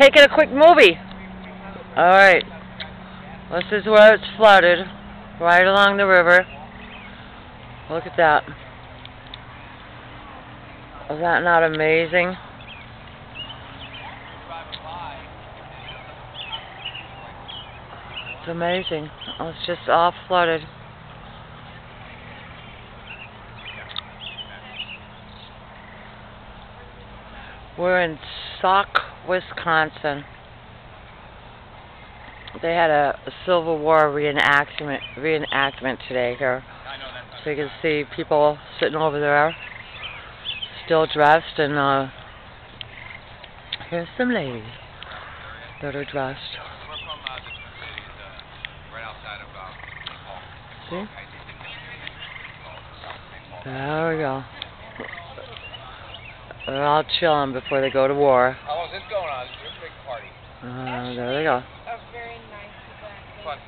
taking a quick movie. Alright. This is where it's flooded. Right along the river. Look at that. Is that not amazing? It's amazing. It's just all flooded. We're in Sauk, Wisconsin. They had a, Civil War reenactment reenactment today here. So you can see people sitting over there, still dressed, and uh, here's some ladies that are dressed. See? There we go. They're all chilling before they go to war. How long is this going on? This is a big party. Uh, there they go. A very nice event. Fun.